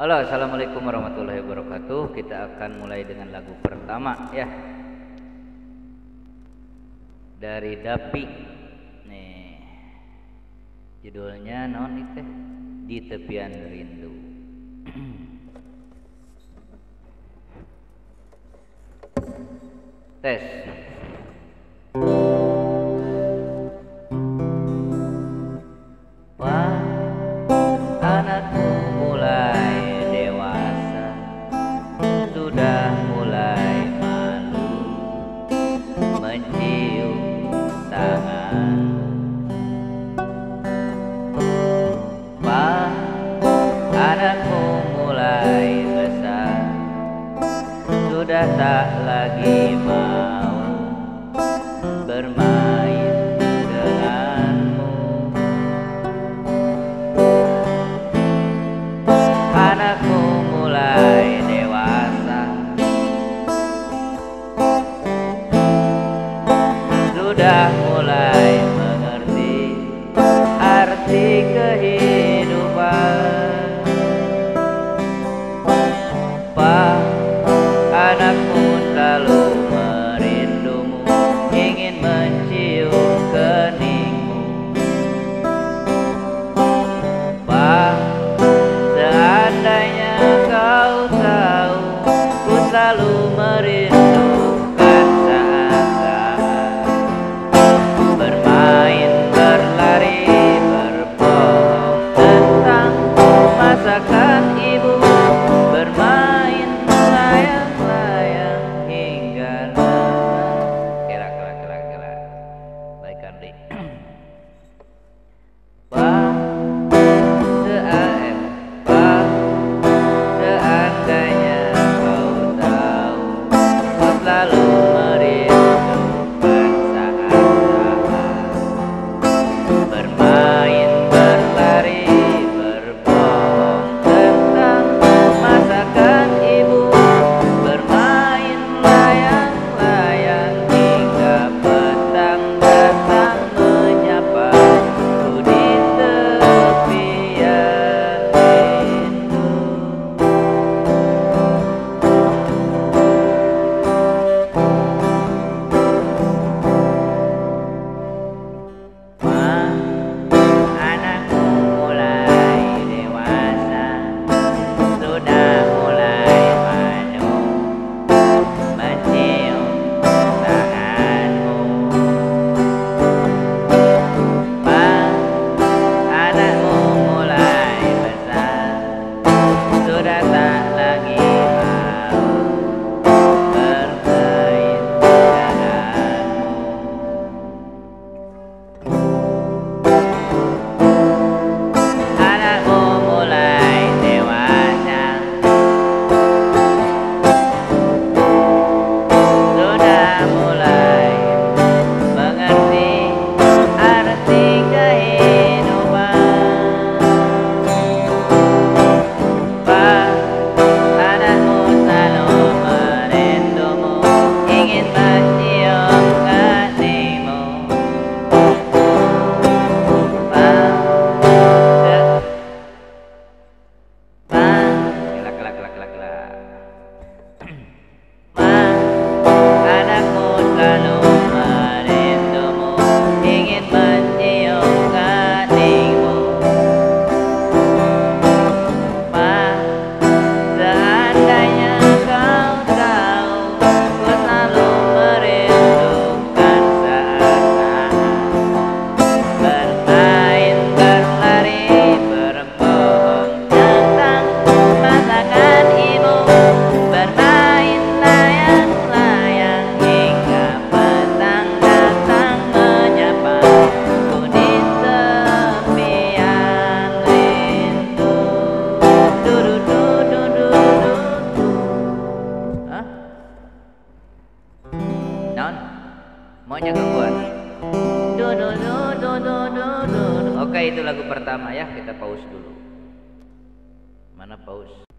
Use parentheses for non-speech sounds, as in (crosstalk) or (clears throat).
Halo, assalamualaikum warahmatullahi wabarakatuh. Kita akan mulai dengan lagu pertama ya. Dari Dapi. Nih. Judulnya non itu di tepian rindu. (clears throat) Tes. Pak, anakku mulai besar. Sudah tak lagi mau banyak gangguan oke itu lagu pertama ya. Kita pause dulu. Mana pause?